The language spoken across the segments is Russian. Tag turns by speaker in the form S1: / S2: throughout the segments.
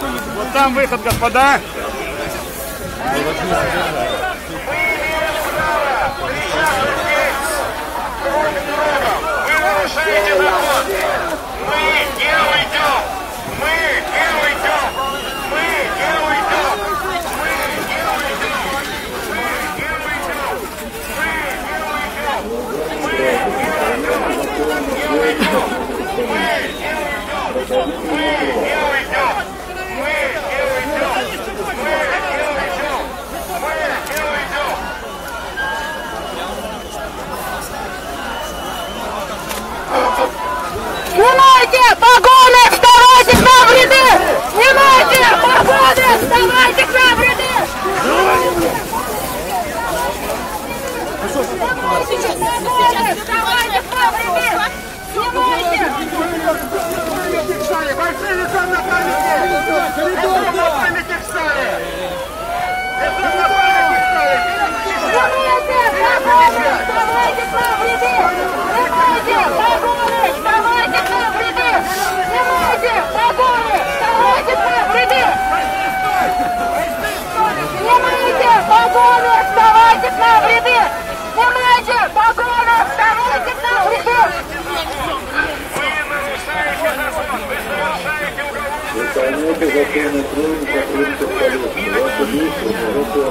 S1: Вот там выход, господа.
S2: Вы нарушаете. Мы не уйдем. Мы не уйдем. Мы не уйдем. Мы не уйдем.
S3: Снимайте погоны,
S2: minutos já tem no treino, já tem no seu calor. Volta nisso, volta.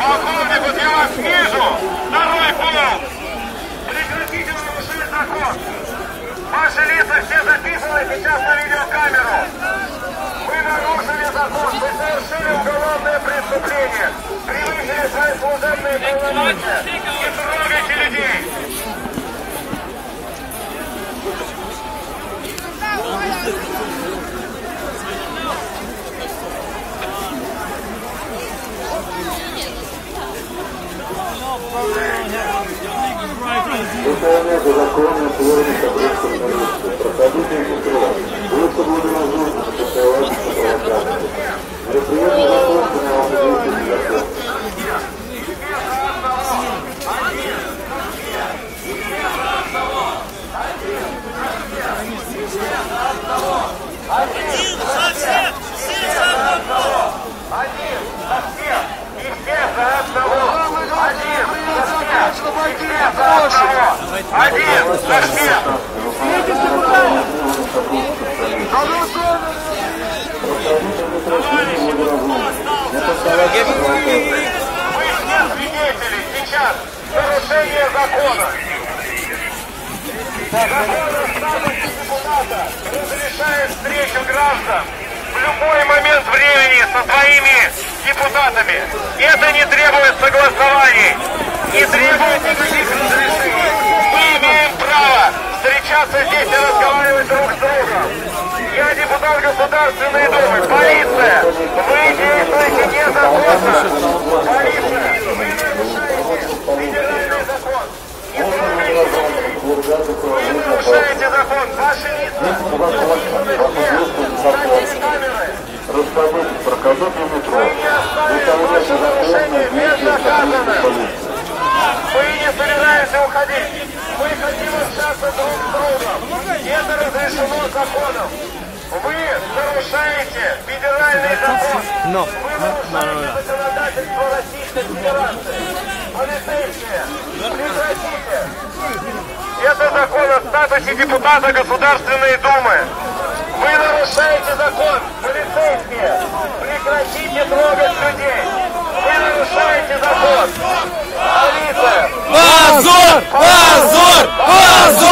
S2: Полковник, вот я вас вижу! Второй пункт! Прекратите нарушать закон! Ваши лица все записаны сейчас на видеокамеру! Вы нарушили закон! Вы совершили уголовное преступление! Превысили свои служебные полномочия! Не сейчас нарушения закона! Закон о статусе депутата разрешает встречу граждан в любой момент времени со своими депутатами. Это не требует согласований, не требует никаких разрешений. Мы имеем право встречаться здесь и разговаривать друг с другом. Я депутат Государственной Думы. Полиция, вы действуете незаконно. Полиция, вы нарушаете федеральный закон. Не трогайте вы Ваши лица Ставьте камеры.
S4: Раскройте прокажите метро.
S2: Вы не оставите ваше нарушение безнаказанным. Мы не собираемся уходить. Мы хотим общаться друг с. Это разрешено законом. Вы нарушаете федеральный закон. Вы нарушаете законодательство Российской Федерации. Полицейские, Прекратите! Это закон о статусе депутата Государственной Думы. Вы нарушаете закон, полицейские. Прекратите трогать людей. Вы нарушаете закон. Полиция.
S5: Позор! Позор! Позор!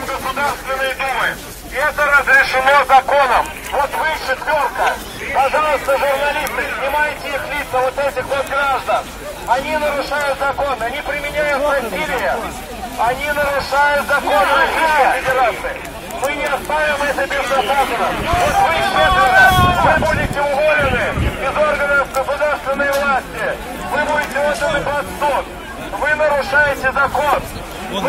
S2: Депутатам Государственной Думы. Это разрешено законом. Вот вы, четверка. Пожалуйста, журналисты, снимайте их лица, вот этих вот граждан. Они нарушают закон, они применяют насилие. Они нарушают закон Российской Федерации. Мы не оставим это безнаказанно. Вот вы четверо, вы будете уволены из органов государственной власти. Вы будете отданы под суд. Вы нарушаете закон. Вы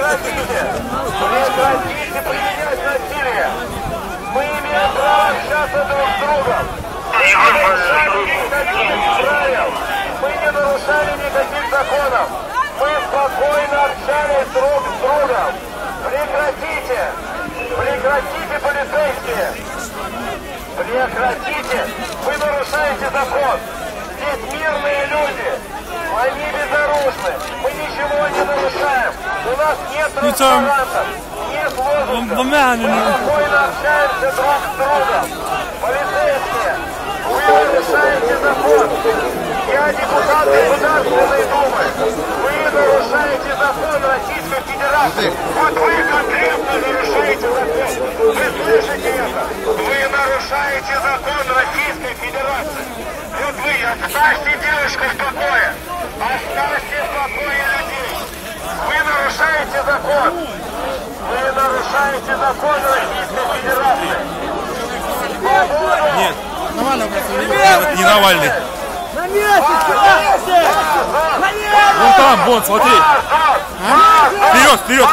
S2: Прекратите. Прекратите применять насилие. Мы. Мы не нарушали никаких правил. Мы не нарушали никаких законов. Мы спокойно общались друг с другом. Прекратите. Прекратите, полицейские. Прекратите! Вы нарушаете закон! Здесь мирные люди! Они безоружны! Мы ничего не нарушаем! Нет лозунгов! Мы спокойно общаемся друг с другом! Полицейские! Вы нарушаете закон! Я депутат Государственной Думы! Вы нарушаете закон Российской Федерации! Вот вы конкретно нарушаете закон! Вы слышите это? Вы нарушаете закон Российской Федерации! Вот вы оставьте девушку в покое! Оставьте в покое людей! Вы нарушаете закон! Вы нарушаете закон Российской Федерации! Нет.
S1: Не Навальный.
S3: На месте! На месте!
S1: Вон там, вон, смотри. Вперед, вперед.